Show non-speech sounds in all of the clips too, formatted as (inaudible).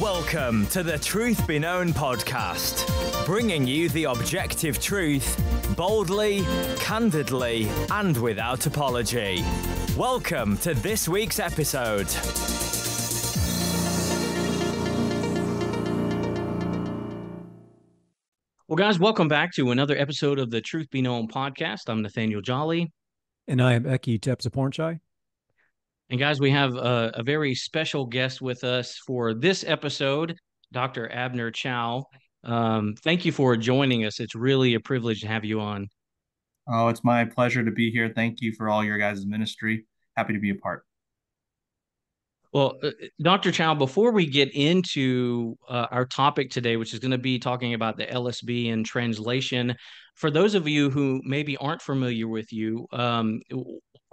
Welcome to the Truth Be Known podcast, bringing you the objective truth boldly, candidly, and without apology. Welcome to this week's episode. Well, guys, welcome back to another episode of the Truth Be Known podcast. I'm Nathaniel Jolly. And I am Ekkie Tepsapornchai. And guys, we have a, a, very special guest with us for this episode, Dr. Abner Chou. Um, thank you for joining us. It's really a privilege to have you on. Oh, it's my pleasure to be here. Thank you for all your guys' ministry. Happy to be a part. Well, uh, Dr. Chou, before we get into uh, our topic today, which is going to be talking about the LSB and translation, for those of you who maybe aren't familiar with you, um,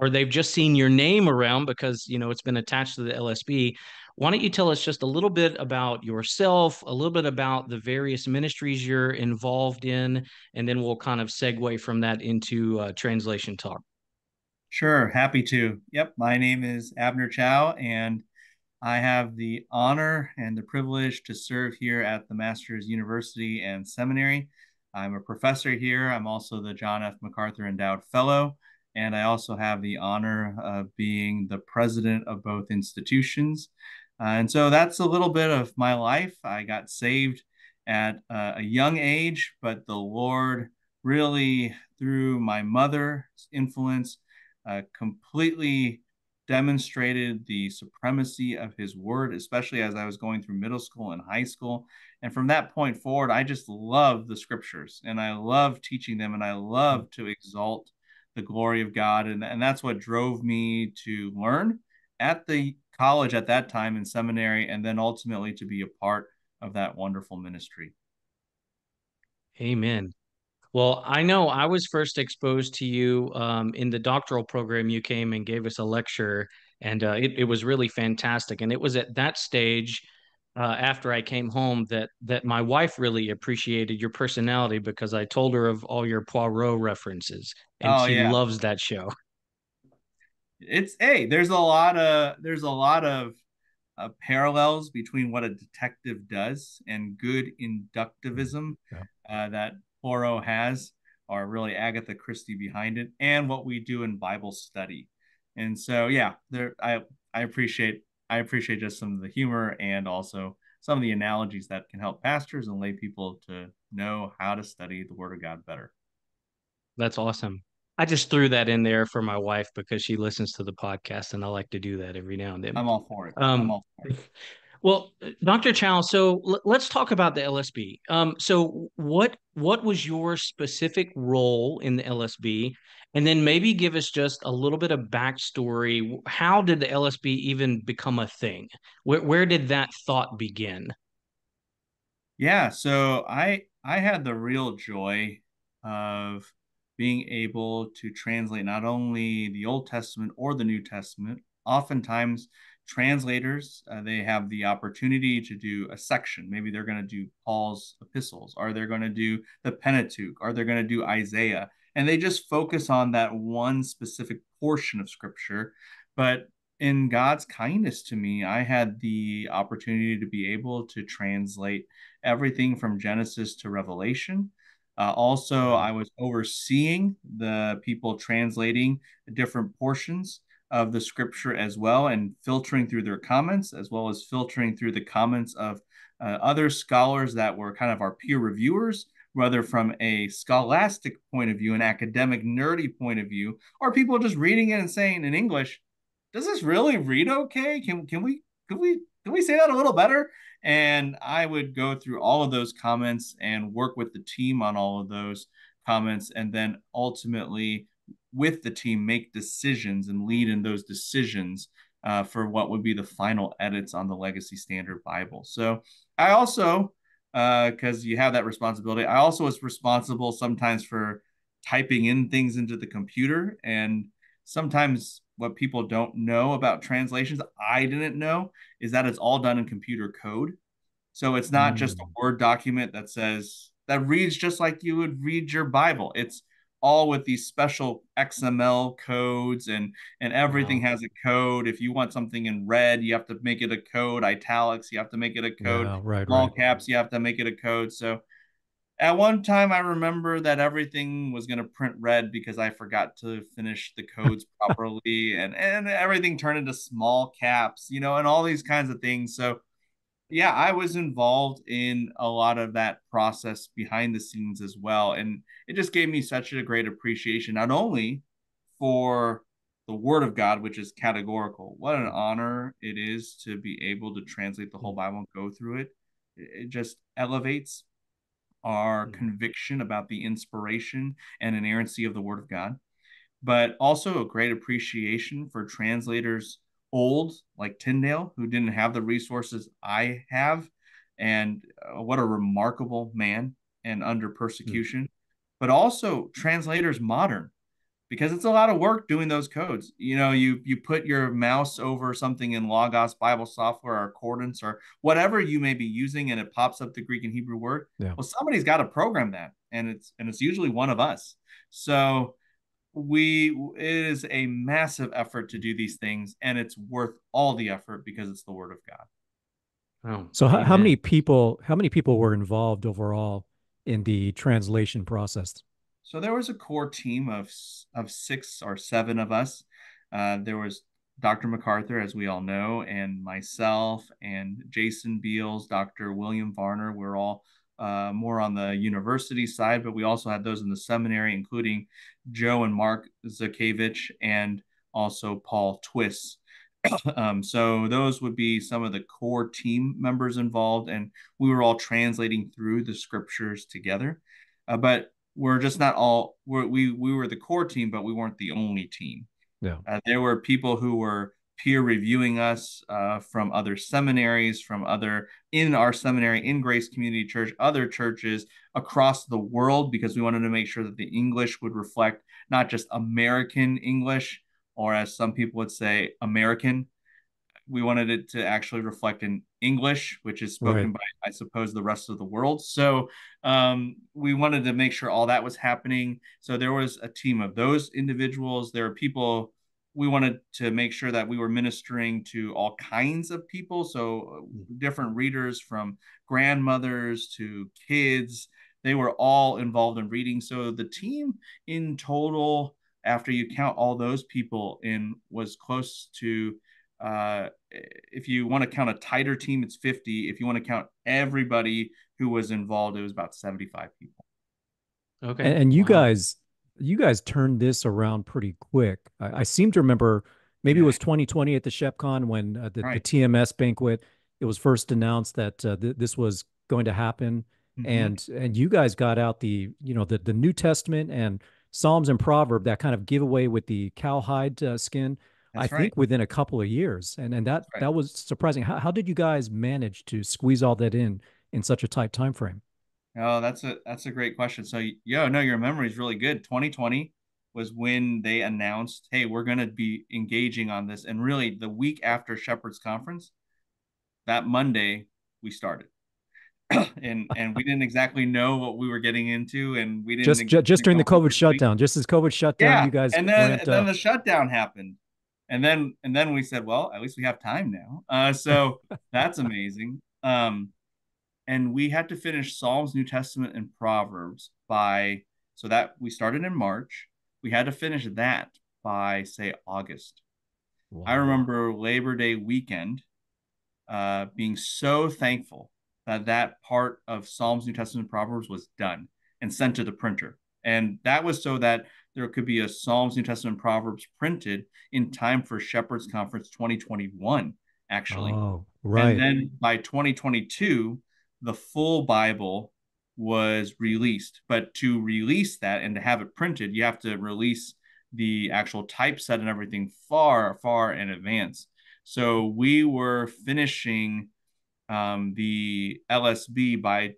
or they've just seen your name around because you know it's been attached to the LSB. Why don't you tell us just a little bit about yourself, a little bit about the various ministries you're involved in, and then we'll kind of segue from that into uh, translation talk. Sure, happy to. Yep, my name is Abner Chou, and I have the honor and the privilege to serve here at the Masters University and Seminary. I'm a professor here. I'm also the John F. MacArthur Endowed Fellow and I also have the honor of being the president of both institutions. Uh, and so that's a little bit of my life. I got saved at uh, a young age, but the Lord really, through my mother's influence, uh, completely demonstrated the supremacy of his word, especially as I was going through middle school and high school. And from that point forward, I just love the scriptures and I love teaching them and I love to exalt the glory of God. And, and that's what drove me to learn at the college at that time in seminary, and then ultimately to be a part of that wonderful ministry. Amen. Well, I know I was first exposed to you um, in the doctoral program. You came and gave us a lecture, and uh, it, it was really fantastic. And it was at that stage uh, after I came home that that my wife really appreciated your personality because I told her of all your Poirot references, and oh, she yeah. loves that show. (laughs) It's hey, there's a lot of there's a lot of uh, parallels between what a detective does and good inductivism yeah. uh, that Poirot has, or really Agatha Christie behind it, and what we do in Bible study. And so, yeah, there I I appreciate I appreciate just some of the humor and also some of the analogies that can help pastors and lay people to know how to study the Word of God better. That's awesome. I just threw that in there for my wife because she listens to the podcast, and I like to do that every now and then. I'm all for it. Um, I'm all for it. (laughs) Well, Dr. Chou, so l- let's talk about the LSB. Um, so what what was your specific role in the LSB, and then maybe give us just a little bit of backstory. How did the LSB even become a thing? Where where did that thought begin? Yeah, so I I had the real joy of being able to translate not only the Old Testament or the New Testament. Oftentimes, translators uh, they have the opportunity to do a section. Maybe they're going to do Paul's epistles, are they're going to do the Pentateuch, are they're going to do Isaiah? And they just focus on that one specific portion of scripture. But in god's kindness to me i had the opportunity to be able to translate everything from genesis to revelation. Uh, also i was overseeing the people translating different portions of the scripture as well and filtering through their comments as well as filtering through the comments of uh, other scholars that were kind of our peer reviewers whether from a scholastic point of view, an academic, nerdy point of view, or people just reading it and saying in English, does this really read okay? Can can we can we can we say that a little better? And I would go through all of those comments and work with the team on all of those comments, and then ultimately with the team make decisions and lead in those decisions uh, for what would be the final edits on the Legacy Standard Bible. So I also because uh, you have that responsibility. I also was responsible sometimes for typing in things into the computer, and sometimes what people don't know about translations, I didn't know, is that it's all done in computer code. So it's not mm. just a mm. Word document that says that reads just like you would read your Bible. It's all with these special XML codes and and everything wow. has a code. If you want something in red, you have to make it a code. Italics, you have to make it a code. Yeah, right, Small right. caps, you have to make it a code. So at one time, I remember that everything was going to print red because I forgot to finish the codes (laughs) properly, and and everything turned into small caps, you know, and all these kinds of things. So, yeah, I was involved in a lot of that process behind the scenes as well, and it just gave me such a great appreciation, not only for the Word of God, which is categorical. What an honor it is to be able to translate the whole Bible and go through it. It just elevates our mm-hmm. conviction about the inspiration and inerrancy of the Word of God, but also a great appreciation for translators old like Tyndale, who didn't have the resources I have. And uh, what a remarkable man and under persecution, mm-hmm. but also translators modern because it's a lot of work doing those codes. You know, you you put your mouse over something in Logos Bible software or Concordance or whatever you may be using, and it pops up the Greek and Hebrew word. Yeah. Well, somebody's got to program that, and it's and it's usually one of us. So we it is a massive effort to do these things, and it's worth all the effort because it's the Word of God. Oh, so how, how many people how many people were involved overall in the translation process? So there was a core team of of six or seven of us. Uh, there was Dr. MacArthur, as we all know, and myself and Jason Beals, Dr. William Varner. We're all uh, more on the university side, but we also had those in the seminary, including Joe and Mark Zhakevich and also Paul Twiss. (coughs) um, so those would be some of the core team members involved, and we were all translating through the scriptures together. Uh, but we're just not all we're, we we were the core team, but we weren't the only team. Yeah, uh, there were people who were peer reviewing us uh, from other seminaries, from other in our seminary, in Grace Community Church, other churches across the world, because we wanted to make sure that the English would reflect not just American English, or as some people would say, American we wanted it to actually reflect in English, which is spoken right. by, I suppose, the rest of the world. So um, we wanted to make sure all that was happening. So there was a team of those individuals. There are people. We wanted to make sure that we were ministering to all kinds of people. So uh, different readers from grandmothers to kids, they were all involved in reading. So the team in total, after you count all those people in, was close to uh, if you want to count a tighter team, it's 50. If you want to count everybody who was involved, it was about 75 people. Okay. And, and you wow. guys, you guys turned this around pretty quick. I, I seem to remember maybe it was 2020 at the ShepCon when uh, the, right. the, TMS banquet, it was first announced that uh, th- this was going to happen. Mm-hmm. And, and you guys got out the, you know, the, the New Testament and Psalms and Proverb that kind of giveaway with the cowhide uh, skin that's I right. think within a couple of years, and and that right. that was surprising. How how did you guys manage to squeeze all that in in such a tight time frame? Oh, that's a that's a great question. So, yeah, no, your memory is really good. 2020 was when they announced, "Hey, we're going to be engaging on this." And really, the week after Shepherd's Conference, that Monday, we started. (clears throat) and and we didn't exactly know what we were getting into, and we didn't just exactly just during the COVID shutdown. Just as COVID shut down, yeah. you guys and then and then the shutdown happened, and then and then we said, well, at least we have time now. Uh, so (laughs) that's amazing. Um, and we had to finish Psalms, New Testament, and Proverbs by so that we started in March. We had to finish that by say August. Wow. I remember Labor Day weekend uh, being so thankful that that part of Psalms, New Testament, and Proverbs was done and sent to the printer. And that was so that there could be a Psalms, New Testament, and Proverbs printed in time for Shepherd's Conference 2021, actually. Oh, right. And then by 2022, the full Bible was released. But to release that and to have it printed, you have to release the actual typeset and everything far, far in advance. So we were finishing um, the LSB by,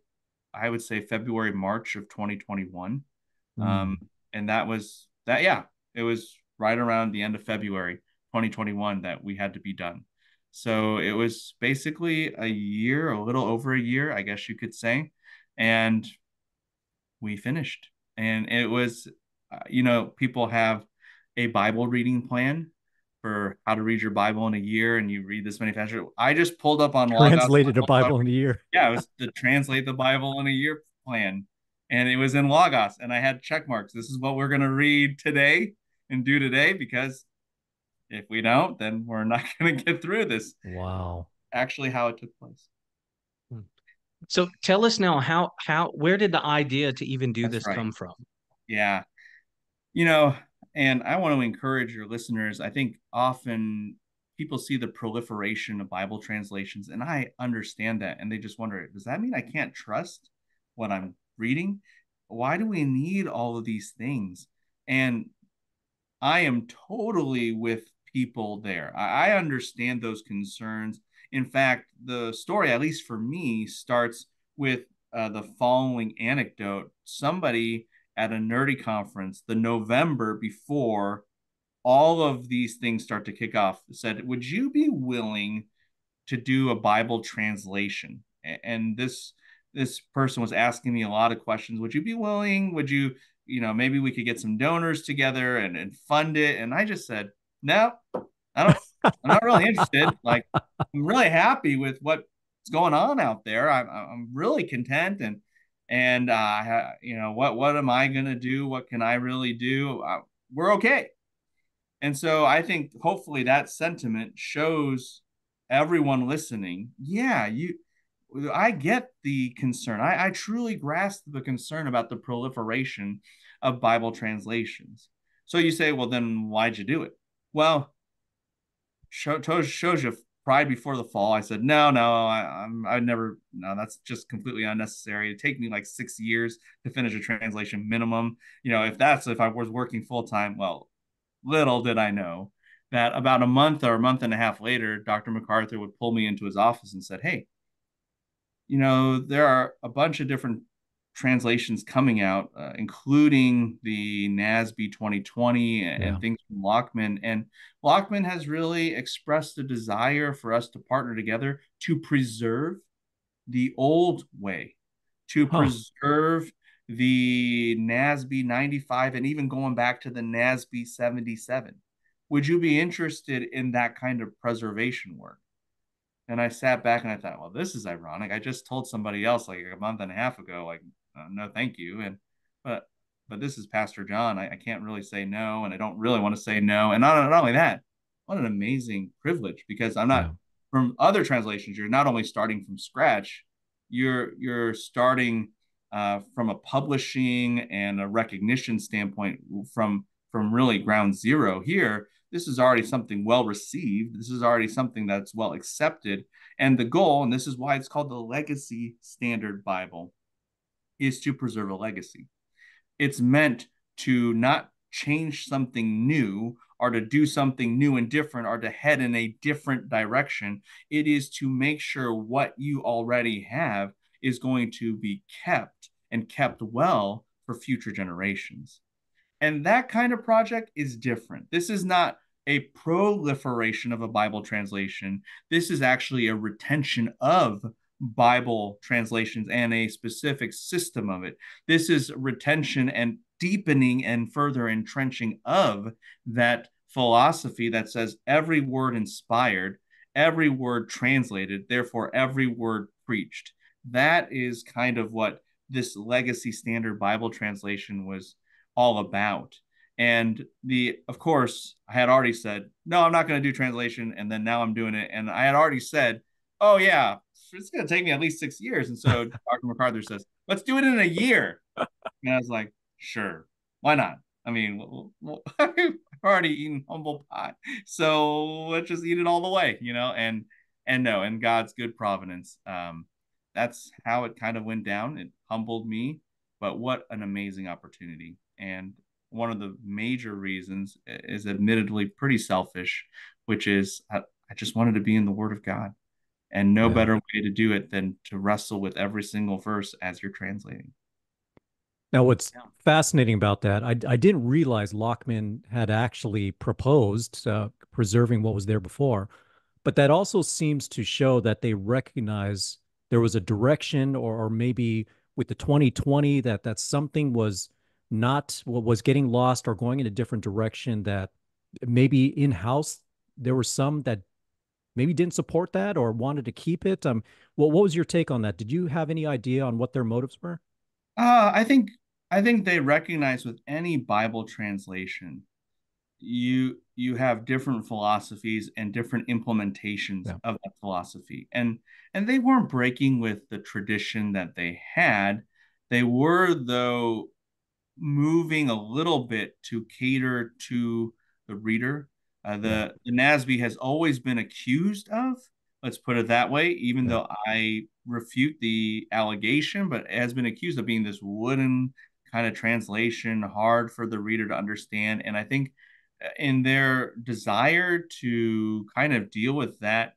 I would say, February, March of 2021. Mm. Um, and that was that. Yeah, it was right around the end of February 2021 that we had to be done. So it was basically a year, a little over a year, I guess you could say, and we finished. And it was uh, you know, people have a Bible reading plan for how to read your Bible in a year, and you read this many passages. I just pulled up on translated Logos, a Bible in a year. (laughs) Yeah, it was to translate the Bible in a year plan, and it was in Logos, and I had check marks. This is what we're going to read today and do today because if we don't, then we're not (laughs) going to get through this. Wow. Actually, how it took place. Hmm. So tell us now how how where did the idea to even do That's this right. come from? Yeah. You know, and I want to encourage your listeners. I think often people see the proliferation of Bible translations, and I understand that. And they just wonder, does that mean I can't trust what I'm reading? Why do we need all of these things? And I am totally with people there. I understand those concerns. In fact, the story, at least for me, starts with uh, the following anecdote. Somebody at a nerdy conference the November before all of these things start to kick off said, Would you be willing to do a Bible translation? And this this person was asking me a lot of questions. Would you be willing? Would you, you know, maybe we could get some donors together and, and fund it? And I just said, No, I don't I'm not really interested. Like I'm really happy with what's going on out there. I'm I'm really content and and uh, you know what what am I gonna do? What can I really do? Uh, we're okay. And so I think hopefully that sentiment shows everyone listening. Yeah, you. I get the concern. I, I truly grasp the concern about the proliferation of Bible translations. So you say, well, then why'd you do it? Well, show, shows you pride before the fall. I said, no, no, I, I'm, I never, no, that's just completely unnecessary. It take me like six years to finish a translation minimum. You know, if that's if I was working full time, well, little did I know that about a month or a month and a half later, Dr. MacArthur would pull me into his office and said, hey, you know, there are a bunch of different translations coming out, uh, including the NASB 2020 and, yeah. and, things from Lockman. And Lockman has really expressed a desire for us to partner together to preserve the old way, to huh. preserve the NASB 95 and even going back to the NASB 77. Would you be interested in that kind of preservation work? And I sat back and I thought, well, this is ironic. I just told somebody else like a month and a half ago, like uh, no thank you. And but but this is pastor john. I, I, can't really say no and i don't really want to say no. And not, not only that what an amazing privilege because i'm not yeah. from other translations. You're not only starting from scratch you're you're starting uh, from a publishing and a recognition standpoint from from really ground zero here. This is already something well received. This is already something that's well accepted. And the goal and this is why it's called the legacy standard bible is to preserve a legacy. It's meant to not change something new or to do something new and different or to head in a different direction. It is to make sure what you already have is going to be kept and kept well for future generations. And that kind of project is different. This is not a proliferation of a Bible translation. This is actually a retention of Bible translations and a specific system of it. This is retention and deepening and further entrenching of that philosophy that says every word inspired, every word translated, therefore every word preached. That is kind of what this legacy standard Bible translation was all about. And the, of course, I had already said, no, I'm not going to do translation. And then now I'm doing it. And I had already said, oh, yeah, it's going to take me at least six years. And so (laughs) Dr. MacArthur says, let's do it in a year. And I was like, sure, why not? I mean, (laughs) I've already eaten humble pie, so let's just eat it all the way, you know. And and no, in God's good providence, um, that's how it kind of went down. It humbled me, but what an amazing opportunity! And one of the major reasons is admittedly pretty selfish, which is I, I just wanted to be in the Word of God. And no yeah. better way to do it than to wrestle with every single verse as you're translating. Now, what's yeah. fascinating about that, I, I didn't realize Lockman had actually proposed uh, preserving what was there before, but that also seems to show that they recognize there was a direction, or, or maybe with the 2020 that that something was not what was getting lost or going in a different direction that maybe in house there were some that maybe didn't support that or wanted to keep it. Um, well, what was your take on that? Did you have any idea on what their motives were? Uh, I think I think they recognize with any Bible translation, you you have different philosophies and different implementations yeah. of that philosophy, and and they weren't breaking with the tradition that they had. They were though moving a little bit to cater to the reader uh, the the NASB has always been accused of. Let's put it that way. Even though I refute the allegation, but has been accused of being this wooden kind of translation, hard for the reader to understand. And I think uh, in their desire to kind of deal with that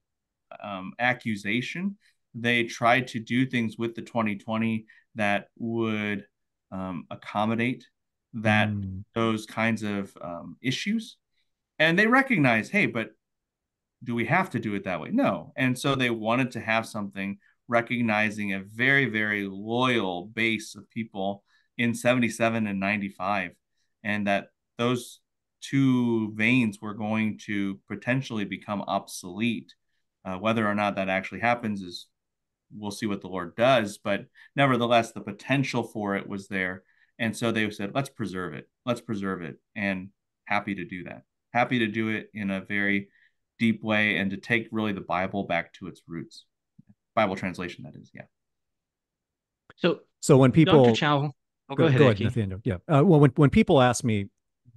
um, accusation, they tried to do things with the 2020 that would um, accommodate that mm. those kinds of um, issues and they recognize, hey, but do we have to do it that way? No. And so they wanted to have something recognizing a very, very loyal base of people in 77 and 95, and that those two veins were going to potentially become obsolete. Uh, whether or not that actually happens is we'll see what the Lord does, but nevertheless, the potential for it was there. And so they said, let's preserve it. Let's preserve it. And happy to do that happy to do it in a very deep way and to take really the Bible back to its roots. Bible translation, that is, yeah. So, so when people, Dr. Chou, oh, go, go, ahead, go ahead, Nathaniel. Yeah. Uh, well, when when people ask me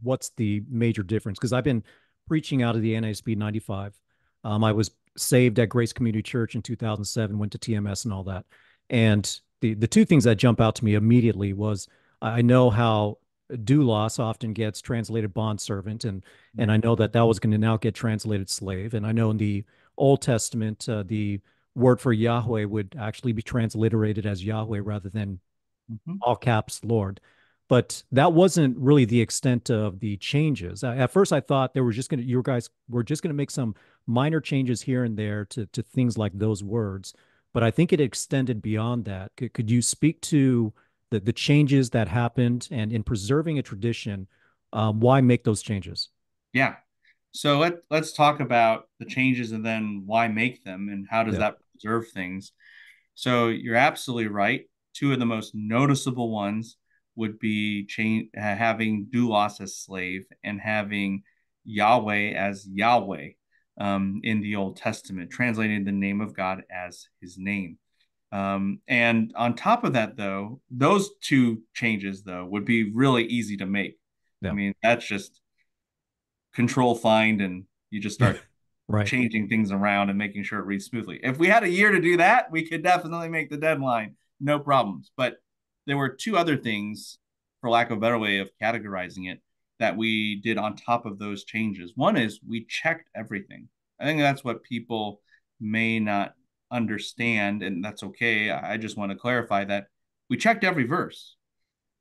what's the major difference, because I've been preaching out of the NASB 95. Um, I was saved at Grace Community Church in 2007, went to TMS and all that. And the the two things that jump out to me immediately was I know how doulos often gets translated bond servant and and i know that that was going to now get translated slave and i know in the old testament uh, the word for yahweh would actually be transliterated as yahweh rather than mm-hmm. all caps lord. But that wasn't really the extent of the changes. At first i thought they were just going to you guys were just going to make some minor changes here and there to to things like those words but i think it extended beyond that. Could, could you speak to the the changes that happened and in preserving a tradition um, why make those changes? Yeah. So let let's talk about the changes and then why make them and how does yeah. that preserve things. So you're absolutely right. Two of the most noticeable ones would be change having doulos as slave and having yahweh as yahweh um, in the old testament translating the name of god as his name um, and on top of that, though, those two changes though would be really easy to make. Yeah. I mean, that's just control find and you just start (laughs) right. changing things around and making sure it reads smoothly. If we had a year to do that, we could definitely make the deadline, no problems. But there were two other things, for lack of a better way of categorizing it, that we did on top of those changes. One is we checked everything. I think that's what people may not understand, and that's okay. I just want to clarify that we checked every verse.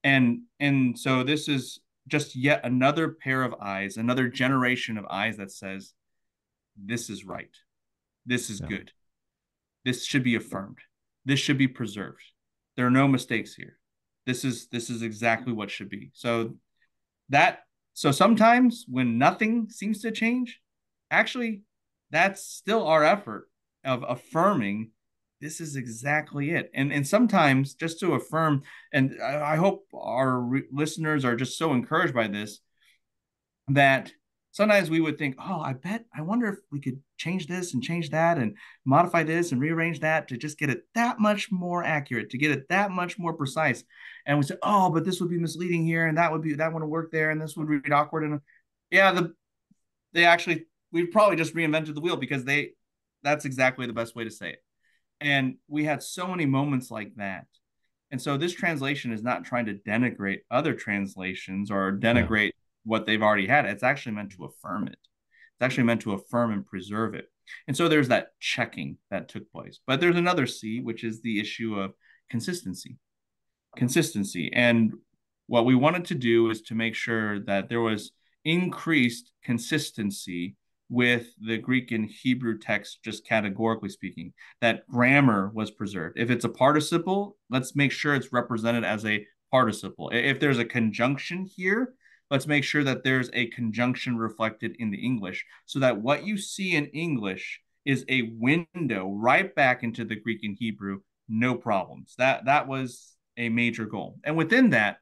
And and so this is just yet another pair of eyes, another generation of eyes that says, this is right. This is yeah. good. This should be affirmed. This should be preserved. There are no mistakes here. This is this is exactly what should be. So that so sometimes when nothing seems to change, actually that's still our effort of affirming this is exactly it. And and sometimes just to affirm and i, I hope our re- listeners are just so encouraged by this that sometimes we would think oh i bet i wonder if we could change this and change that and modify this and rearrange that to just get it that much more accurate to get it that much more precise. And we say oh but this would be misleading here and that would be that wouldn't work there and this would read awkward and yeah the they actually we've probably just reinvented the wheel because they that's exactly the best way to say it. And we had so many moments like that. And so this translation is not trying to denigrate other translations or denigrate yeah. what they've already had. It's actually meant to affirm it. It's actually meant to affirm and preserve it. And so there's that checking that took place. But there's another C, which is the issue of consistency. Consistency. And what we wanted to do is to make sure that there was increased consistency with the Greek and Hebrew text, just categorically speaking, that grammar was preserved. If it's a participle, let's make sure it's represented as a participle. If there's a conjunction here, let's make sure that there's a conjunction reflected in the English so that what you see in English is a window right back into the Greek and Hebrew, no problems. That that was a major goal. And within that,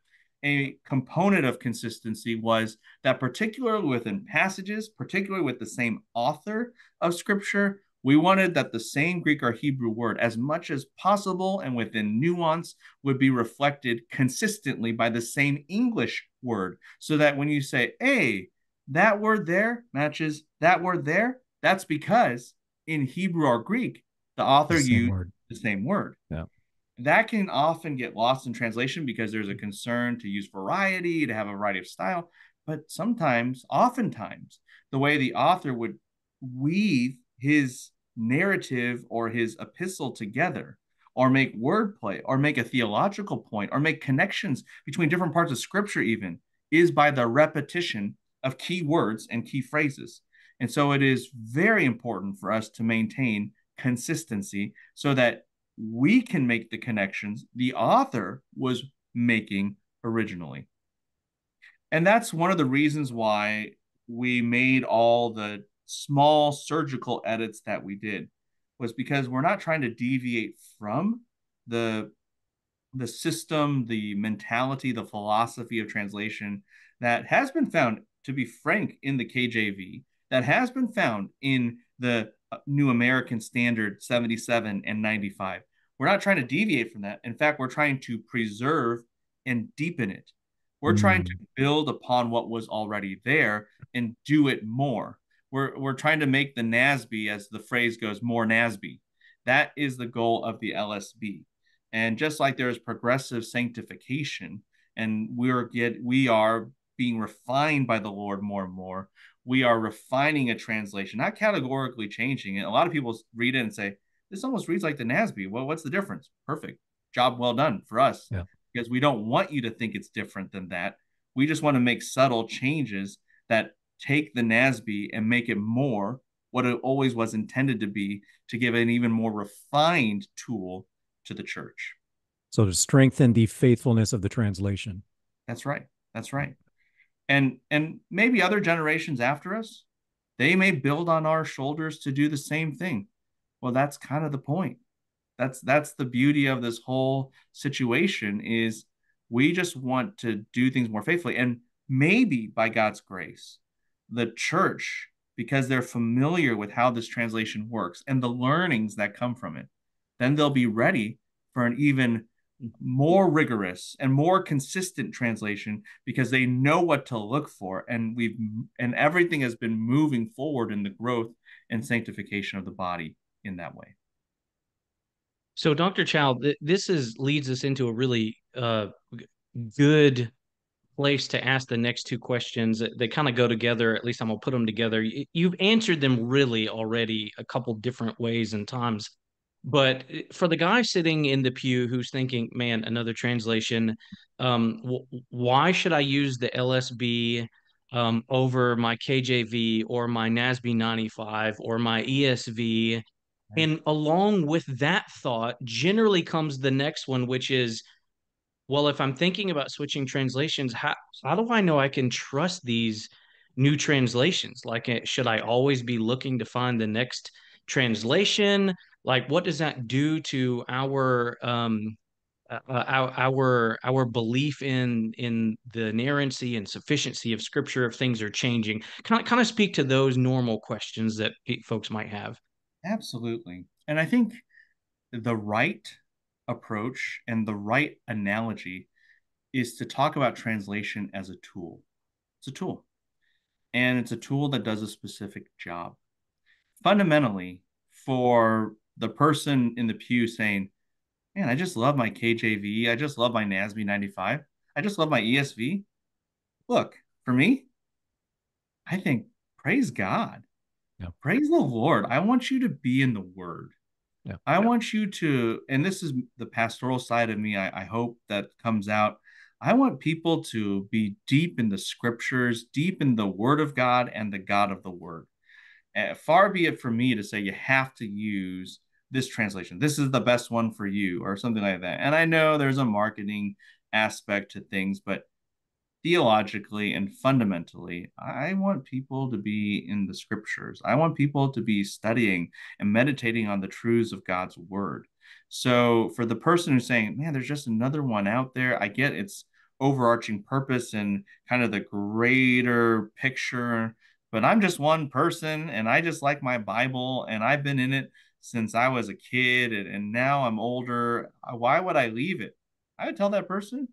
a component of consistency was that particularly within passages, particularly with the same author of scripture, we wanted that the same Greek or Hebrew word, as much as possible and within nuance, would be reflected consistently by the same English word. So that when you say, hey, that word there matches that word there, that's because in Hebrew or Greek, the author the used word. the same word. Yeah. That can often get lost in translation because there's a concern to use variety, to have a variety of style. But sometimes, oftentimes, the way the author would weave his narrative or his epistle together, or make wordplay, or make a theological point, or make connections between different parts of scripture, even, is by the repetition of key words and key phrases. And so it is very important for us to maintain consistency so that we can make the connections the author was making originally. And that's one of the reasons why we made all the small surgical edits that we did was because we're not trying to deviate from the the system, the mentality, the philosophy of translation that has been found to be frank in the KJV that has been found in the New American Standard 77 and 95. We're not trying to deviate from that. In fact, we're trying to preserve and deepen it. We're mm. trying to build upon what was already there and do it more. We're, we're trying to make the NASB, as the phrase goes, more NASB. That is the goal of the LSB. And just like there's progressive sanctification, and we're get we are being refined by the Lord more and more, we are refining a translation, not categorically changing it. A lot of people read it and say, this almost reads like the NASB. Well, what's the difference? Perfect. Job well done for us. Yeah. Because we don't want you to think it's different than that. We just want to make subtle changes that take the NASB and make it more what it always was intended to be to give an even more refined tool to the church. So to strengthen the faithfulness of the translation. That's right. That's right and and maybe other generations after us they may build on our shoulders to do the same thing. Well that's kind of the point. That's that's the beauty of this whole situation is we just want to do things more faithfully. And maybe by god's grace the church because they're familiar with how this translation works and the learnings that come from it then they'll be ready for an even more rigorous and more consistent translation because they know what to look for. And we've and everything has been moving forward in the growth and sanctification of the body in that way. So dr chou this is leads us into a really uh, good place to ask the next two questions they kind of go together. At least i'm gonna put them together. You've answered them really already a couple different ways and times but eh, for the guy sitting in the pew who's thinking, man, another translation, um, w- why should I use the LSB um, over my KJV or my NASB 95 or my ESV? And along with that thought, generally comes the next one, which is, well, if I'm thinking about switching translations, how, how do I know I can trust these new translations? Like, eh, should I always be looking to find the next translation? Like what does that do to our um uh, uh, our, our belief in in the inerrancy and sufficiency of scripture if things are changing? Kind of kind of speak to those normal questions that folks might have? Absolutely. And i think the right approach and the right analogy is to talk about translation as a tool. It's a tool. And it's a tool that does a specific job. Fundamentally for the person in the pew saying, Man, I just love my KJV. I just love my NASB 95. I just love my ESV. Look, for me, I think praise God. Yeah. Praise the Lord. I want you to be in the word. Yeah. I yeah. want you to, and this is the pastoral side of me, I, I hope that comes out. I want people to be deep in the scriptures, deep in the word of God and the God of the word. Uh, far be it from me to say you have to use this translation. This is the best one for you, or something like that. And I know there's a marketing aspect to things, but theologically and fundamentally, I want people to be in the scriptures. I want people to be studying and meditating on the truths of God's word. So, for the person who's saying, man, there's just another one out there, I get its overarching purpose and kind of the greater picture, but I'm just one person and I just like my Bible and I've been in it since I was a kid and, and now I'm older. Why would I leave it? I would tell that person,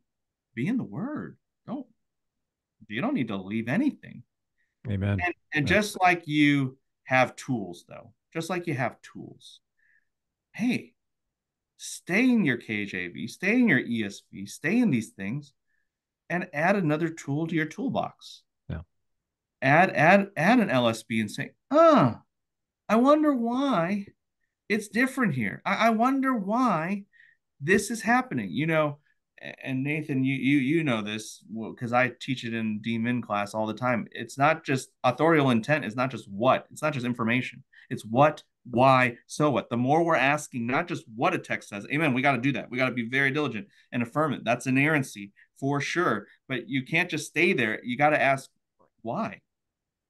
be in the word. Don't you don't need to leave anything. Amen. And, and just like you have tools, though, just like you have tools, hey, stay in your KJV, stay in your ESV, stay in these things, and add another tool to your toolbox. Yeah. Add add add an LSB and say, ah, I wonder why it's different here. I, I wonder why this is happening. You know, and Nathan, you you you know this because I teach it in DMin class all the time. It's not just authorial intent. It's not just what. It's not just information. It's what, why, so what. The more we're asking, not just what a text says. Amen. We got to do that. We got to be very diligent and affirm it. That's inerrancy for sure. But you can't just stay there. You got to ask why.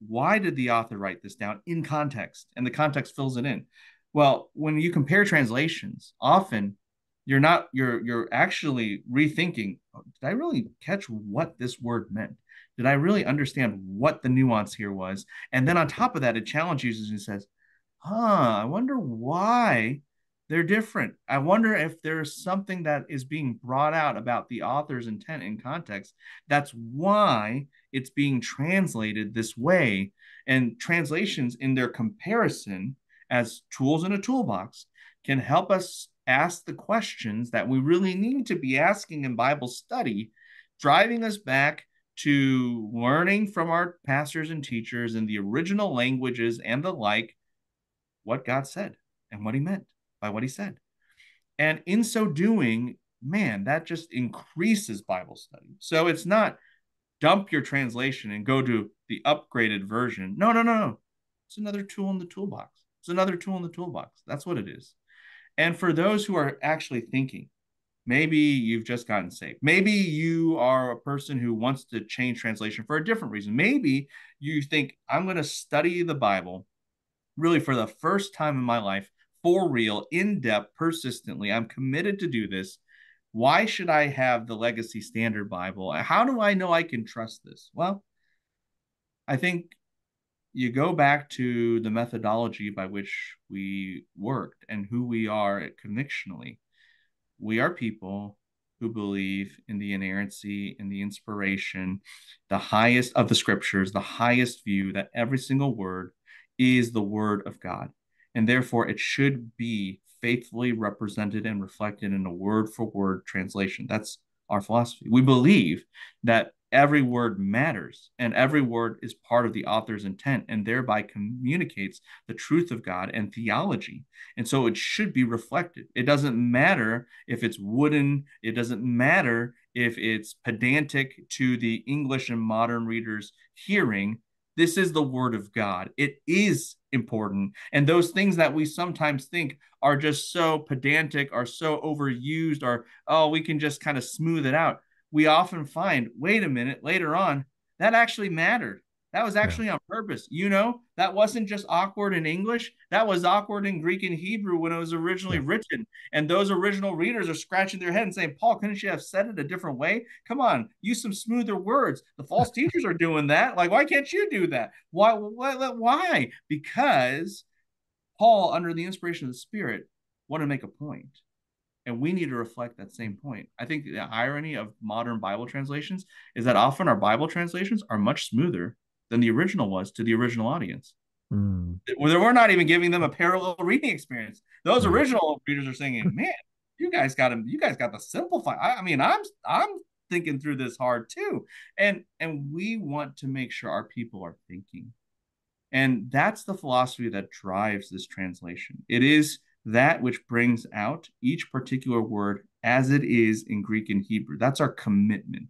Why did the author write this down in context? And the context fills it in. Well, when you compare translations, often you're not you're you're actually rethinking oh, did i really catch what this word meant? Did i really understand what the nuance here was? And then on top of that it challenges you and says huh i wonder why they're different. I wonder if there's something that is being brought out about the author's intent and context. That's why it's being translated this way. And translations in their comparison as tools in a toolbox can help us ask the questions that we really need to be asking in Bible study, driving us back to learning from our pastors and teachers in the original languages and the like what God said and what he meant by what he said. And in so doing, man, that just increases Bible study. So it's not dump your translation and go to the upgraded version. No, no, no, no. It's another tool in the toolbox. It's another tool in the toolbox. That's what it is. And for those who are actually thinking, maybe you've just gotten saved. Maybe you are a person who wants to change translation for a different reason. Maybe you think, I'm going to study the Bible really for the first time in my life, for real, in depth, persistently. I'm committed to do this. Why should I have the Legacy Standard Bible? How do I know I can trust this? Well, I think you go back to the methodology by which we worked and who we are convictionally. We are people who believe in the inerrancy and the inspiration, the highest of the scriptures, the highest view that every single word is the word of God. And therefore, it should be faithfully represented and reflected in a word for word translation. That's our philosophy. We believe that every word matters and every word is part of the author's intent and thereby communicates the truth of God and theology. And so it should be reflected. It doesn't matter if it's wooden, it doesn't matter if it's pedantic to the English and modern readers' hearing. This is the word of God. It is important. And those things that we sometimes think are just so pedantic, are so overused, or, oh, we can just kind of smooth it out we often find, wait a minute, later on, that actually mattered. That was actually yeah. on purpose. You know, that wasn't just awkward in English. That was awkward in Greek and Hebrew when it was originally yeah. written. And those original readers are scratching their head and saying, Paul, couldn't you have said it a different way? Come on, use some smoother words. The false (laughs) teachers are doing that. Like, why can't you do that? Why? Why? Why? Because Paul, under the inspiration of the Spirit, wanted to make a point and we need to reflect that same point. I think the irony of modern Bible translations is that often our Bible translations are much smoother than the original was to the original audience. Mm. We're not even giving them a parallel reading experience. Those original readers are saying, (laughs) "Man, you guys got them. You guys got the simplify." I, I mean, I'm I'm thinking through this hard too, and and we want to make sure our people are thinking, and that's the philosophy that drives this translation. It is that which brings out each particular word as it is in Greek and Hebrew. That's our commitment.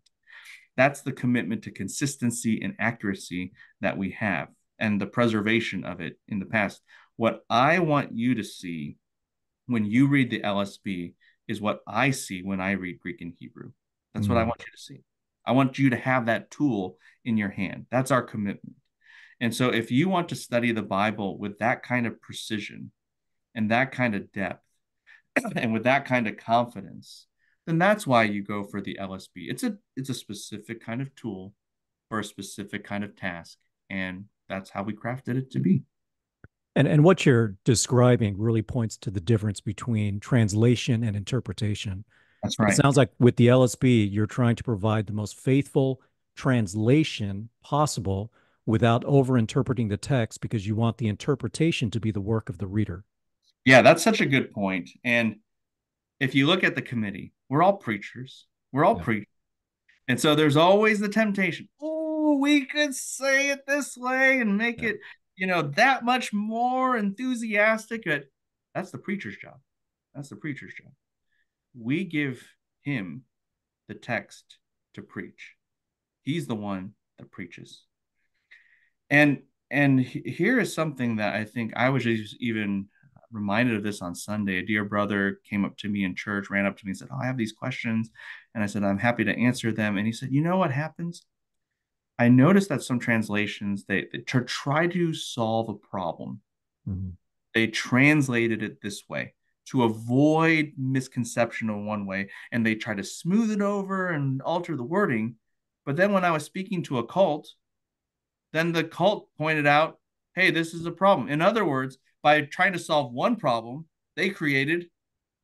That's the commitment to consistency and accuracy that we have and the preservation of it in the past. What I want you to see when you read the LSB is what I see when I read Greek and Hebrew. That's mm. what I mm. want you to see. I want you to have that tool in your hand. That's our commitment. And so, if you want to study the Bible with that kind of precision and that kind of depth (clears throat) and with that kind of confidence, then that's why you go for the LSB. It's a it's a specific kind of tool for a specific kind of task, and that's how we crafted it to be. And and what you're describing really points to the difference between translation and interpretation. That's right. It sounds like with the LSB, you're trying to provide the most faithful translation possible without over interpreting the text because you want the interpretation to be the work of the reader. Yeah, that's such a good point. And if you look at the committee, we're all preachers. We're all yeah. preachers. And so there's always the temptation. Oh, we could say it this way and make yeah. it, you know, that much more enthusiastic. But that's the preacher's job. That's the preacher's job. We give him the text to preach. He's the one that preaches. And and here is something that I think I was even reminded of this on Sunday. A dear brother came up to me in church, ran up to me and said, Oh, I have these questions. And I said, I'm happy to answer them. And he said, You know what happens? I noticed that some translations, they, they to try to solve a problem, mm-hmm. they translated it this way to avoid misconception of one way. And they try to smooth it over and alter the wording. But then when I was speaking to a cult, then the cult pointed out, hey, this is a problem. In other words, by trying to solve one problem, they created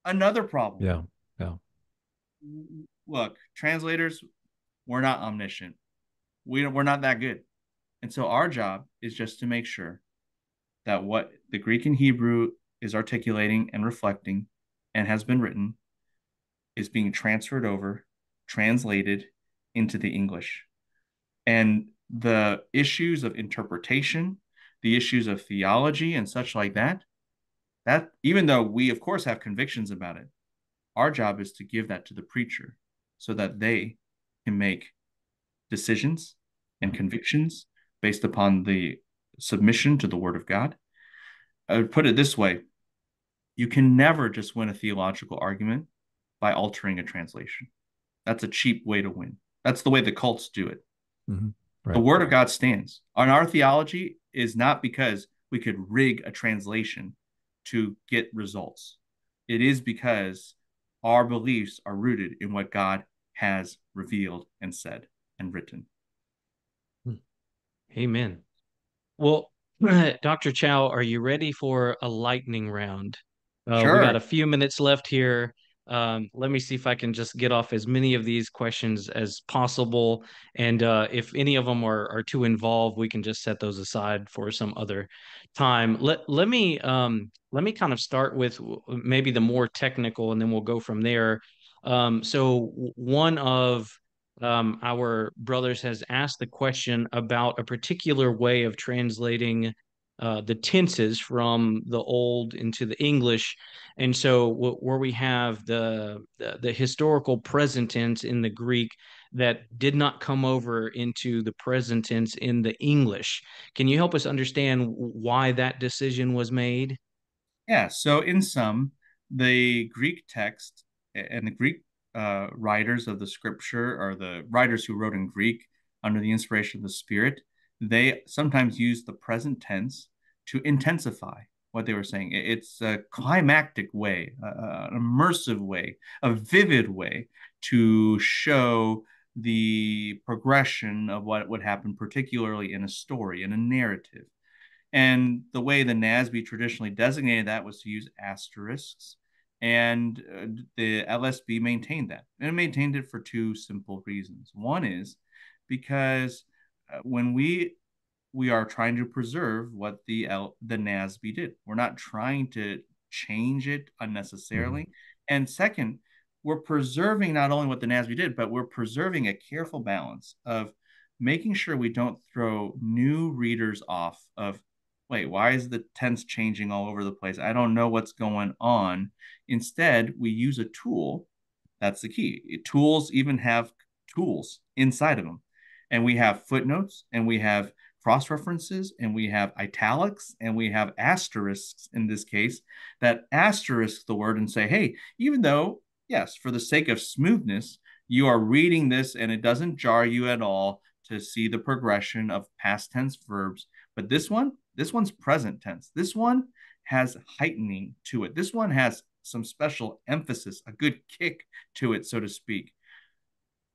another problem. Yeah. Yeah. Look, translators, we're not omniscient. We we're not that good. And so our job is just to make sure that what the Greek and Hebrew is articulating and reflecting and has been written is being transferred over, translated into the English. And the issues of interpretation the issues of theology and such like that, that even though we of course have convictions about it, our job is to give that to the preacher so that they can make decisions and convictions based upon the submission to the word of God. I would put it this way you can never just win a theological argument by altering a translation. That's a cheap way to win. That's the way the cults do it. Mm-hmm. Right. The word of God stands. On our theology is not because we could rig a translation to get results. It is because our beliefs are rooted in what God has revealed and said and written. Hmm. Amen. Well, (clears throat) Dr. Chou, are you ready for a lightning round? Uh, sure. We got a few minutes left here. Um, let me see if I can just get off as many of these questions as possible. And uh, if any of them are, are too involved, we can just set those aside for some other time. Let let me um, let me kind of start with maybe the more technical, and then we'll go from there. Um, so one of um, our brothers has asked the question about a particular way of translating uh, the tenses from the old into the English, and so w- where we have the, the, the historical present tense in the Greek that did not come over into the present tense in the English. Can you help us understand why that decision was made? Yeah. So in some, the Greek text and the Greek uh, writers of the Scripture, or the writers who wrote in Greek under the inspiration of the Spirit, they sometimes use the present tense to intensify what they were saying. It's a climactic way, an immersive way, a vivid way to show the progression of what would happen, particularly in a story, in a narrative. And the way the NASB traditionally designated that was to use asterisks. And uh, the LSB maintained that. And it maintained it for two simple reasons. One is because when we we are trying to preserve what the L, the NASB did. We're not trying to change it unnecessarily. Mm-hmm. And second, we're preserving not only what the NASB did, but we're preserving a careful balance of making sure we don't throw new readers off of wait, why is the tense changing all over the place? I don't know what's going on. Instead, we use a tool. That's the key. Tools even have tools inside of them. And we have footnotes and we have cross references and we have italics and we have asterisks in this case that asterisk the word and say, hey, even though, yes, for the sake of smoothness, you are reading this and it doesn't jar you at all to see the progression of past tense verbs. But this one, this one's present tense. This one has heightening to it. This one has some special emphasis, a good kick to it, so to speak.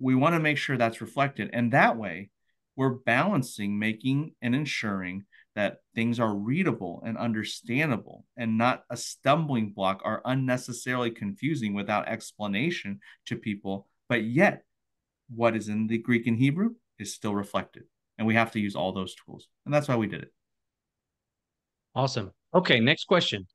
We want to make sure that's reflected. And that way, we're balancing, making, and ensuring that things are readable and understandable and not a stumbling block or unnecessarily confusing without explanation to people. But yet, what is in the Greek and Hebrew is still reflected. And we have to use all those tools. And that's why we did it. Awesome. Okay, next question.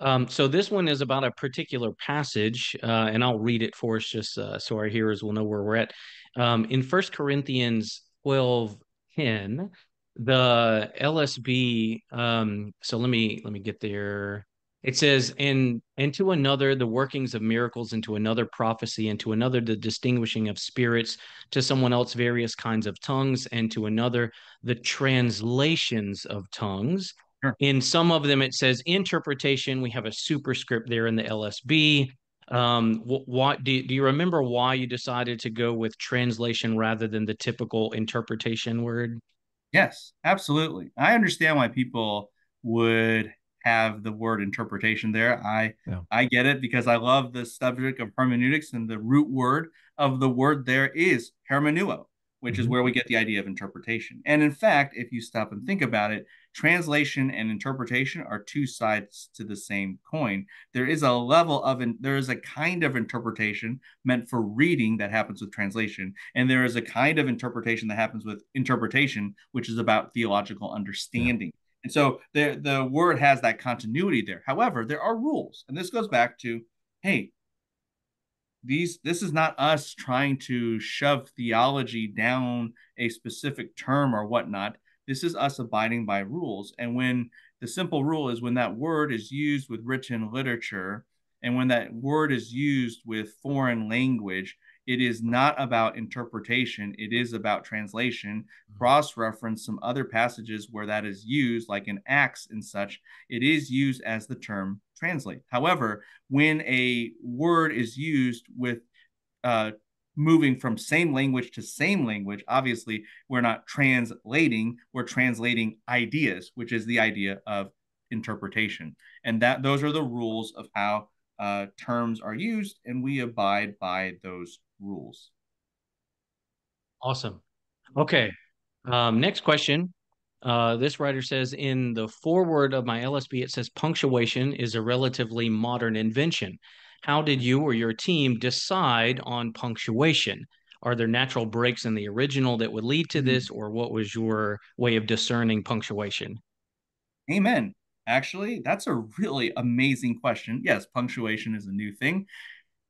Um, so this one is about a particular passage, uh, and I'll read it for us just uh, so our hearers will know where we're at. Um, in First Corinthians 12, 10, the LSB. Um, so let me let me get there. It says, and and to another the workings of miracles, and to another prophecy, and to another the distinguishing of spirits, to someone else various kinds of tongues, and to another the translations of tongues. Sure. In some of them, it says interpretation. We have a superscript there in the LSB. Um, what do you, do you remember why you decided to go with translation rather than the typical interpretation word? Yes, absolutely. I understand why people would have the word interpretation there. I yeah. I get it because I love the subject of hermeneutics and the root word of the word there is hermeneuo, which mm-hmm. is where we get the idea of interpretation. And in fact, if you stop and think about it, translation and interpretation are two sides to the same coin. There is a level of there is a kind of interpretation meant for reading that happens with translation, and there is a kind of interpretation that happens with interpretation, which is about theological understanding. Yeah. And so the the word has that continuity there. However, there are rules, and this goes back to, hey, these this is not us trying to shove theology down a specific term or whatnot this is us abiding by rules. And when the simple rule is when that word is used with written literature and when that word is used with foreign language, it is not about interpretation, it is about translation. Mm-hmm. Cross reference some other passages where that is used, like in Acts and such, it is used as the term translate. However, when a word is used with uh, moving from same language to same language, obviously we're not translating, we're translating ideas, which is the idea of interpretation. And that those are the rules of how uh, terms are used, and we abide by those rules. Awesome. Okay. Um, next question. Uh, this writer says in the foreword of my LSB, it says punctuation is a relatively modern invention. How did you or your team decide on punctuation? Are there natural breaks in the original that would lead to mm-hmm. this, or what was your way of discerning punctuation? Amen. Actually, that's a really amazing question. Yes, punctuation is a new thing.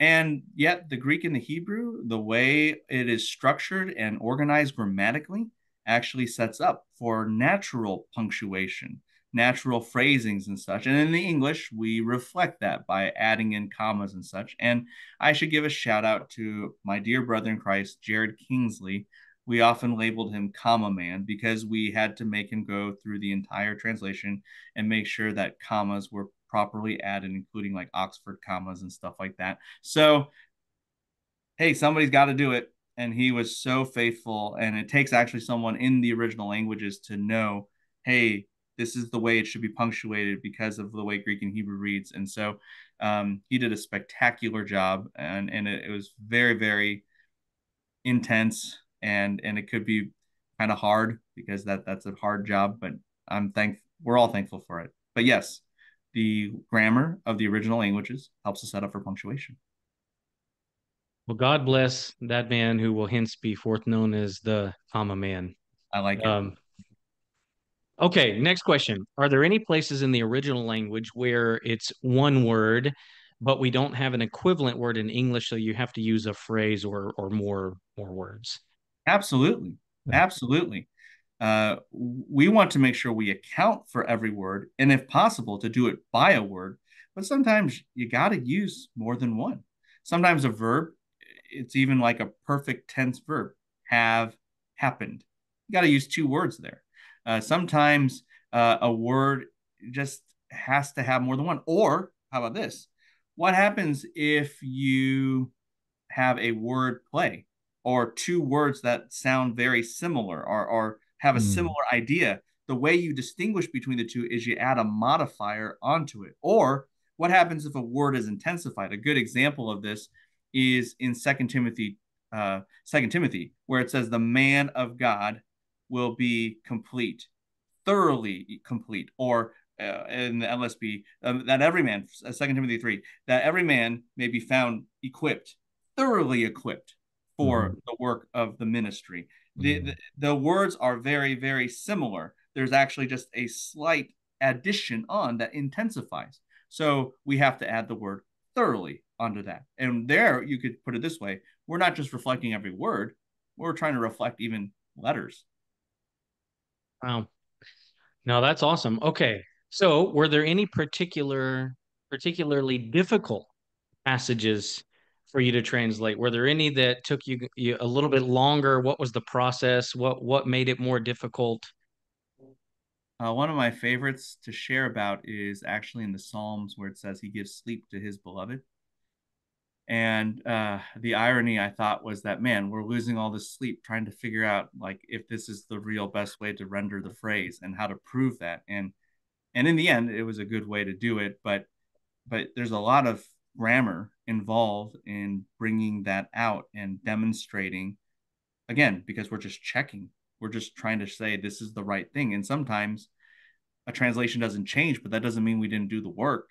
And yet, the Greek and the Hebrew, the way it is structured and organized grammatically, actually sets up for natural punctuation natural phrasings and such. And in the English, we reflect that by adding in commas and such. And I should give a shout out to my dear brother in Christ, Jared Kingsley. We often labeled him comma man because we had to make him go through the entire translation and make sure that commas were properly added, including like Oxford commas and stuff like that. So, hey, somebody's got to do it. And he was so faithful. And it takes actually someone in the original languages to know, hey, this is the way it should be punctuated because of the way Greek and Hebrew reads. And so um, he did a spectacular job, and and it, it was very very intense, and and it could be kind of hard because that that's a hard job. But I'm thank we're all thankful for it. But yes, the grammar of the original languages helps us set up for punctuation. Well, God bless that man who will hence be forth known as the comma man. I like it. Um, Okay, next question. Are there any places in the original language where it's one word, but we don't have an equivalent word in English, so you have to use a phrase or or more more words? Absolutely, absolutely. Uh, we want to make sure we account for every word, and if possible, to do it by a word. But sometimes you got to use more than one. Sometimes a verb, it's even like a perfect tense verb, have happened. You got to use two words there. Uh, sometimes uh, a word just has to have more than one. Or how about this? What happens if you have a word play or two words that sound very similar or, or have a mm. similar idea. The way you distinguish between the two is you add a modifier onto it. Or what happens if a word is intensified? A good example of this is in Second Timothy, uh, Second Timothy, where it says the man of God will be complete, thoroughly complete, or uh, in the LSB um, that every man, uh, Second Timothy three, that every man may be found equipped, thoroughly equipped for mm-hmm. the work of the ministry. The, mm-hmm. the the words are very very similar. There's actually just a slight addition on that intensifies. So we have to add the word thoroughly onto that. And there you could put it this way: we're not just reflecting every word; we're trying to reflect even letters. Wow. No, that's awesome. Okay, so, were there any particular, particularly difficult passages for you to translate? Were there any that took you, you a little bit longer? What was the process? What what made it more difficult? Uh, one of my favorites to share about is actually in the Psalms where it says he gives sleep to his beloved. And uh, the irony I thought was that man, we're losing all this sleep trying to figure out like if this is the real best way to render the phrase and how to prove that. And and in the end it was a good way to do it but but there's a lot of grammar involved in bringing that out and demonstrating again because we're just checking. We're just trying to say this is the right thing. And sometimes a translation doesn't change but that doesn't mean we didn't do the work.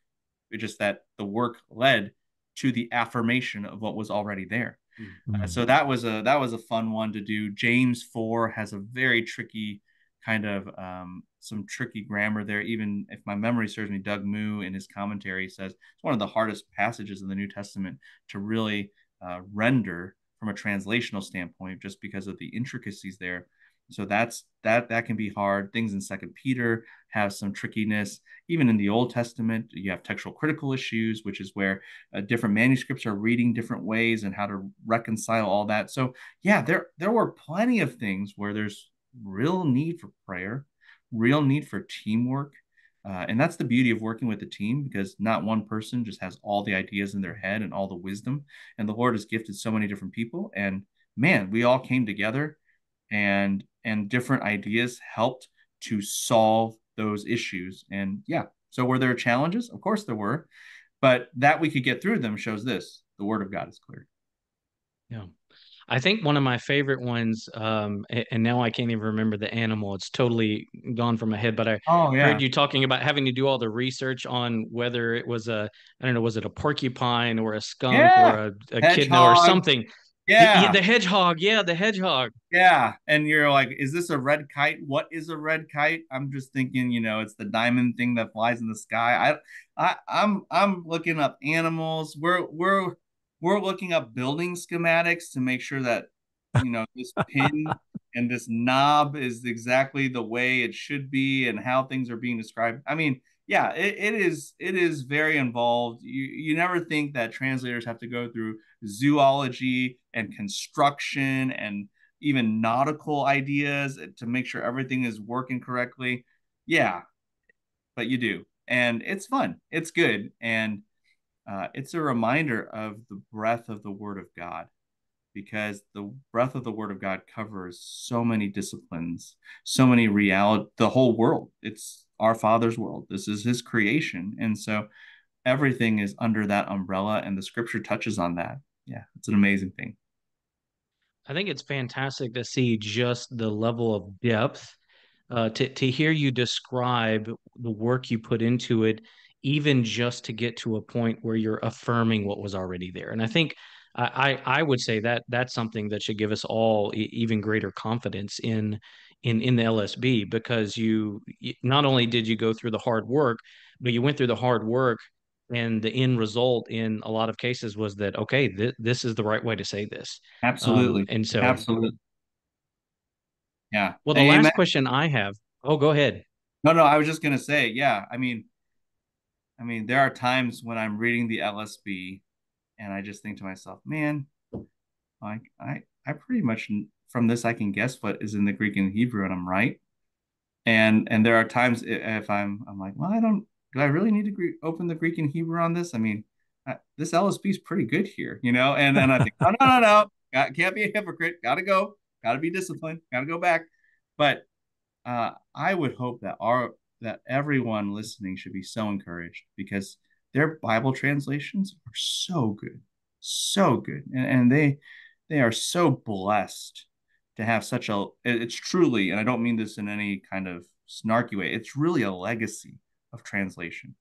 It's just that the work led to the affirmation of what was already there. Mm-hmm. uh, so that was a that was a fun one to do. James 4 has a very tricky kind of um, some tricky grammar there. Even if my memory serves me, Doug Moo in his commentary says it's one of the hardest passages in the New Testament to really uh, render from a translational standpoint, just because of the intricacies there. So that's that that can be hard. Things in Second Peter have some trickiness. Even in the Old Testament, you have textual critical issues, which is where uh, different manuscripts are reading different ways and how to reconcile all that. So yeah, there there were plenty of things where there's real need for prayer, real need for teamwork. Uh, and that's the beauty of working with a team because not one person just has all the ideas in their head and all the wisdom. And the Lord has gifted so many different people. And man, we all came together and and different ideas helped to solve those issues. And yeah, so were there challenges? Of course there were, but that we could get through them shows this the word of God is clear. Yeah. I think one of my favorite ones, um, and now I can't even remember the animal. It's totally gone from my head. But I oh, yeah. heard you talking about having to do all the research on whether it was a, I don't know, was it a porcupine or a skunk yeah. or a, a echidna or something. Yeah. The, the, hedgehog. Yeah, the hedgehog. Yeah. And you're like, is this a red kite? What is a red kite? I'm just thinking, you know, it's the diamond thing that flies in the sky. I I I'm I'm looking up animals. We're we're we're looking up building schematics to make sure that you know this (laughs) pin and this knob is exactly the way it should be and how things are being described. I mean yeah it, it is it is very involved. You you never think that translators have to go through zoology and construction and even nautical ideas to make sure everything is working correctly. Yeah but you do. And it's fun. It's good. And uh, it's a reminder of the breadth of the Word of God because the breadth of the Word of God covers so many disciplines, so many reality, the whole world. It's our Father's world. This is His creation. And so everything is under that umbrella, and the scripture touches on that. Yeah, it's an amazing thing. I think it's fantastic to see just the level of depth, uh, to, to hear you describe the work you put into it even just to get to a point where you're affirming what was already there. And I think I I would say that that's something that should give us all e- even greater confidence in in in the LSB because you not only did you go through the hard work, but you went through the hard work and the end result in a lot of cases was that okay th- this is the right way to say this. Absolutely. Um, and so absolutely yeah. Well the last question i have oh go ahead. No no i was just gonna say yeah i mean I mean, there are times when I'm reading the LSB and I just think to myself, man, like I, I pretty much from this I can guess what is in the Greek and Hebrew, and I'm right. And and there are times if I'm I'm like, well, I don't do I really need to open the Greek and Hebrew on this? I mean, this LSB is pretty good here, you know. And then I think, oh, no, no, no, Got, can't be a hypocrite. Got to go. Got to be disciplined. Got to go back. But uh, I would hope that our that everyone listening should be so encouraged because their Bible translations are so good, so good, and, and they they are so blessed to have such a. It's truly, and I don't mean this in any kind of snarky way. It's really a legacy of translation,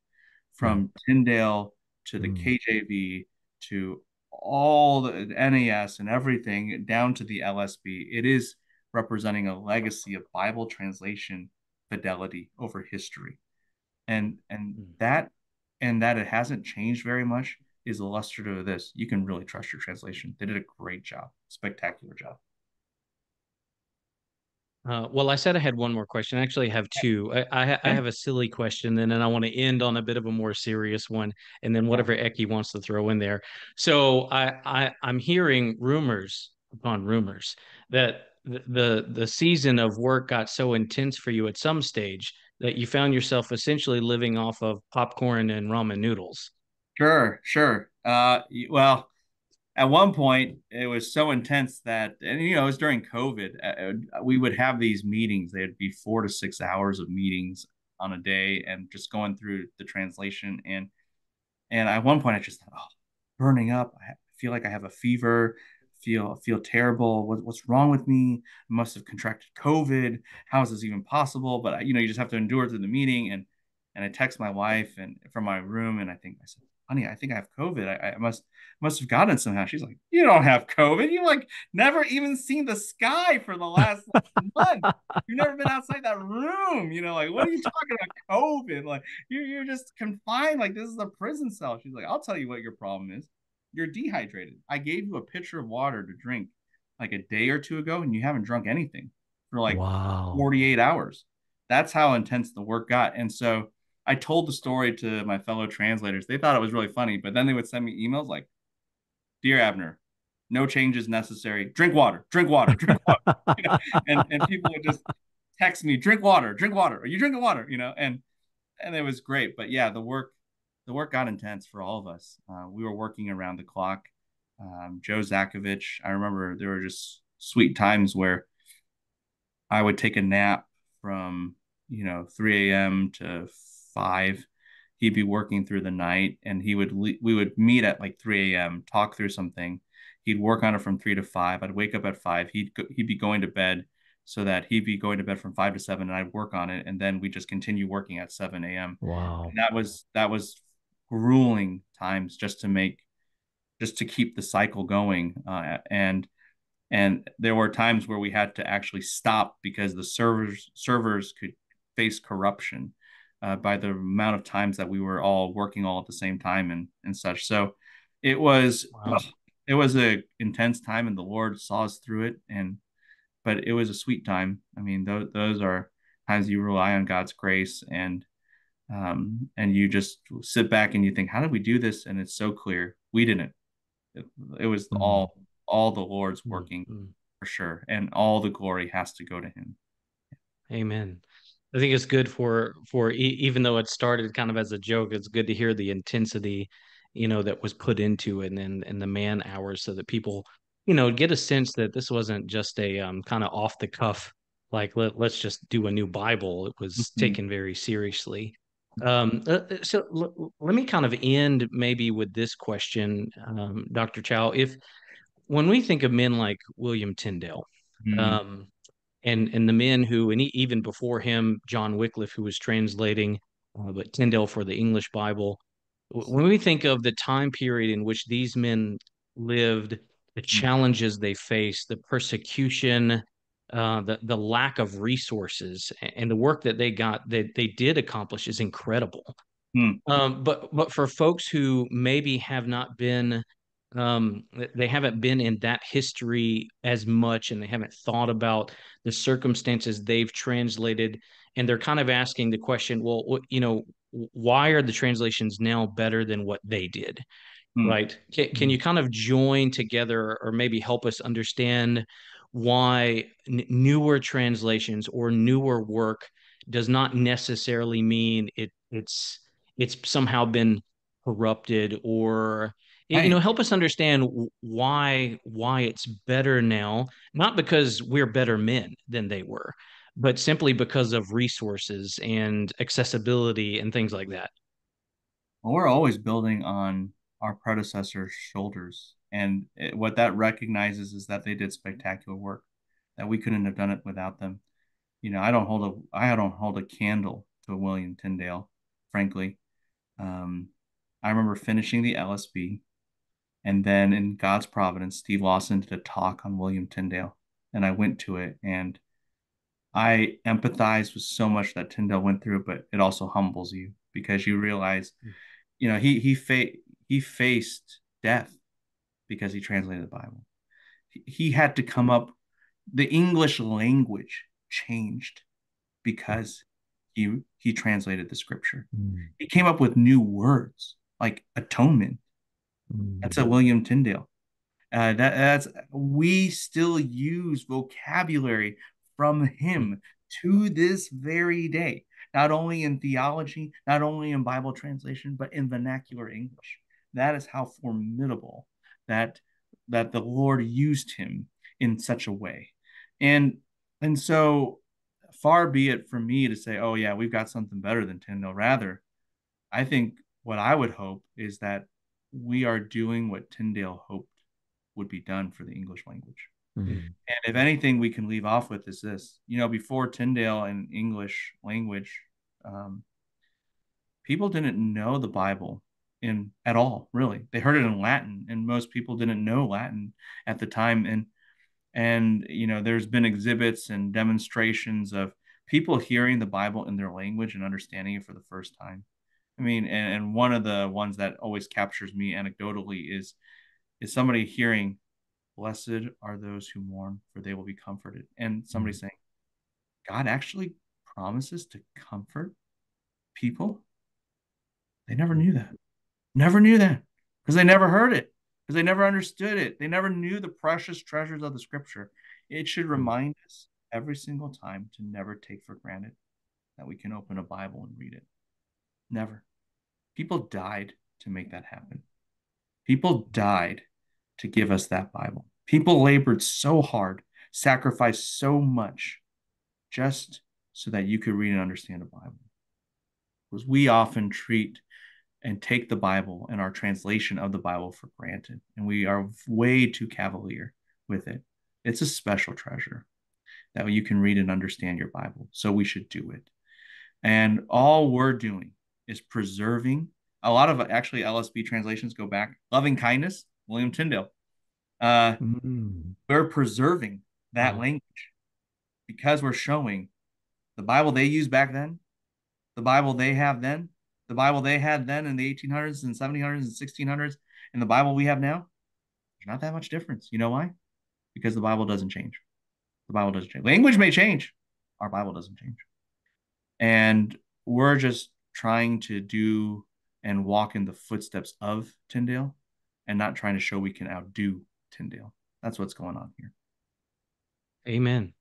from Tyndale to the mm. KJV to all the NAS and everything down to the LSB. It is representing a legacy of Bible translation fidelity over history. And and mm. that and that it hasn't changed very much is illustrative of this. You can really trust your translation. They did a great job, spectacular job. Uh, well, I said I had one more question. I actually have two. I, I, I, have a silly question, and then I want to end on a bit of a more serious one, and then whatever Ekkie wants to throw in there. So I, I I'm hearing rumors upon rumors that the, the season of work got so intense for you at some stage that you found yourself essentially living off of popcorn and ramen noodles. Sure, sure. Uh, well, at one point it was so intense that and you know it was during covid uh, we would have these meetings they'd be four to six hours of meetings on a day and just going through the translation and and at one point i just thought oh burning up i feel like i have a fever feel feel terrible what, what's wrong with me i must have contracted covid how is this even possible but you know you just have to endure through the meeting and and i text my wife and from my room and i think i said honey, I think I have COVID. I, I must must have gotten somehow. She's like, you don't have COVID. You like never even seen the sky for the last (laughs) month. You've never been outside that room. You know, like what are you talking about COVID? Like you you're just confined. Like this is a prison cell. She's like, I'll tell you what your problem is. You're dehydrated. I gave you a pitcher of water to drink like a day or two ago, and you haven't drunk anything for like wow. 48 hours. That's how intense the work got. And so I told the story to my fellow translators. They thought it was really funny, but then they would send me emails like, "Dear Abner, no changes necessary. Drink water. Drink water. Drink water." you (laughs) know? (laughs) and and people would just text me, "Drink water. Drink water. Are you drinking water?" You know, and and it was great. But yeah, the work the work got intense for all of us. Uh, we were working around the clock. Um, Joe Zhakevich, I remember there were just sweet times where I would take a nap from you know 3 a.m. to five. He'd be working through the night, and he would we would meet at like three a.m. talk through something. He'd work on it from three to five. I'd wake up at five. He'd go, he'd be going to bed so that he'd be going to bed from five to seven, and I'd work on it, and then we just continue working at seven a.m. Wow, and that was that was grueling times just to make just to keep the cycle going uh, and and there were times where we had to actually stop because the servers servers could face corruption uh, by the amount of times that we were all working all at the same time and and such. So it was wow. it was a intense time, and the Lord saw us through it. And but it was a sweet time. I mean, those those are times you rely on God's grace and um, and you just sit back and you think, how did we do this? And it's so clear we didn't. It, it was mm-hmm. all all the Lord's working mm-hmm. for sure, and all the glory has to go to Him. Amen. I think it's good for for even though it started kind of as a joke, it's good to hear the intensity, you know, that was put into it and and the man hours so that people, you know, get a sense that this wasn't just a um, kind of off the cuff like let, let's just do a new bible it was mm-hmm. taken very seriously um, uh, uh so l- let me kind of end maybe with this question um, dr chou if when we think of men like william tyndale mm-hmm. um, and and the men who and even before him john wycliffe who was translating uh, but tyndale for the english bible when we think of the time period in which these men lived the hmm. challenges they faced the persecution uh, the the lack of resources and the work that they got that they did accomplish is incredible hmm. um, but but for folks who maybe have not been um, they haven't been in that history as much and they haven't thought about the circumstances they've translated and they're kind of asking the question well you know why are the translations now better than what they did mm. right can, can, hmm. you kind of join together or maybe help us understand why n- newer translations or newer work does not necessarily mean it it's it's somehow been corrupted or right. you know help us understand why why it's better now not because we're better men than they were but simply because of resources and accessibility and things like that well, we're always building on our predecessors shoulders and it, what that recognizes is that they did spectacular work that we couldn't have done it without them you know i don't hold a i don't hold a candle to william tyndale frankly um, i remember finishing the lsb and then in God's providence, Steve Lawson did a talk on William Tyndale, and I went to it and I empathize with so much that Tyndale went through, but it also humbles you because you realize, mm. you know, he he fa- he faced death because he translated the Bible. He, had to come up. The English language changed because he he translated the Scripture. Mm. He came up with new words like atonement that's a mm. William Tyndale. Uh, that, that's we still use vocabulary from him to this very day, not only in theology, not only in Bible translation, but in vernacular English. That is how formidable that that the Lord used him in such a way. And and so far be it from me to say, oh yeah, we've got something better than Tyndale. Rather, I think what I would hope is that we are doing what Tyndale hoped would be done for the English language. Mm-hmm. And if anything we can leave off with is this, you know, before Tyndale and English language, um, people didn't know the Bible in at all, really. They heard it in Latin, and most people didn't know Latin at the time. And and you know, there's been exhibits and demonstrations of people hearing the Bible in their language and understanding it for the first time. I mean, and, and one of the ones that always captures me anecdotally is is somebody hearing, "Blessed are those who mourn, for they will be comforted," and somebody mm-hmm. saying, "God actually promises to comfort people." They never knew that. Never knew that because they never heard it because they never understood it. They never knew the precious treasures of the Scripture. It should mm-hmm. remind us every single time to never take for granted that we can open a Bible and read it. Never. People died to make that happen. People died to give us that Bible. People labored so hard, sacrificed so much just so that you could read and understand the Bible. Because we often treat and take the Bible and our translation of the Bible for granted, and we are way too cavalier with it. It's a special treasure that you can read and understand your Bible. So we should do it. And all we're doing is preserving. A lot of actually LSB translations go back loving kindness, William Tyndale. Uh, mm-hmm. We're preserving that wow. language because we're showing the Bible they used back then, the Bible they have then, the Bible they had then in the 1800s and 1700s and 1600s, and the Bible we have now. There's not that much difference. You know why? Because the Bible doesn't change. The Bible doesn't change. Language may change, our Bible doesn't change. And we're just trying to do and walk in the footsteps of Tyndale and not trying to show we can outdo Tyndale. That's what's going on here. Amen.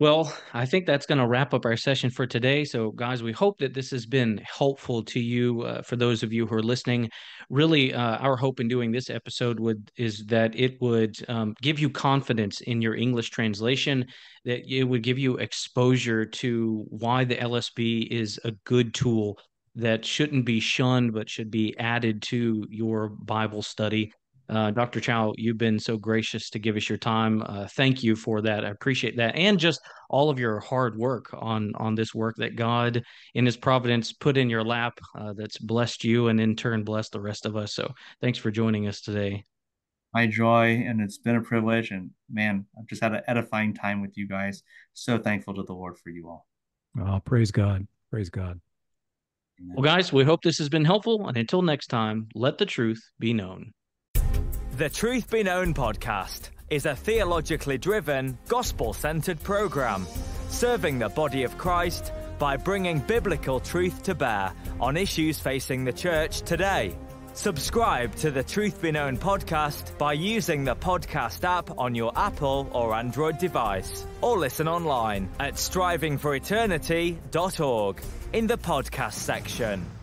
Well, I think that's going to wrap up our session for today. So, guys, we hope that this has been helpful to you. Uh, for those of you who are listening, really, uh, our hope in doing this episode would is that it would um, give you confidence in your English translation, that it would give you exposure to why the LSB is a good tool that shouldn't be shunned but should be added to your Bible study. Uh, Dr. Chou, you've been so gracious to give us your time. Uh, thank you for that. I appreciate that, and just all of your hard work on on this work that God, in His providence, put in your lap. Uh, that's blessed you, and in turn blessed the rest of us. So, thanks for joining us today. My joy, and it's been a privilege. And man, I've just had an edifying time with you guys. So thankful to the Lord for you all. Oh, praise God! Praise God. Well, guys, we hope this has been helpful. And until next time, let the truth be known. The Truth Be Known podcast is a theologically driven, gospel centered program serving the body of Christ by bringing biblical truth to bear on issues facing the church today. Subscribe to the Truth Be Known podcast by using the podcast app on your Apple or Android device, or listen online at strivingforeternity.org in the podcast section.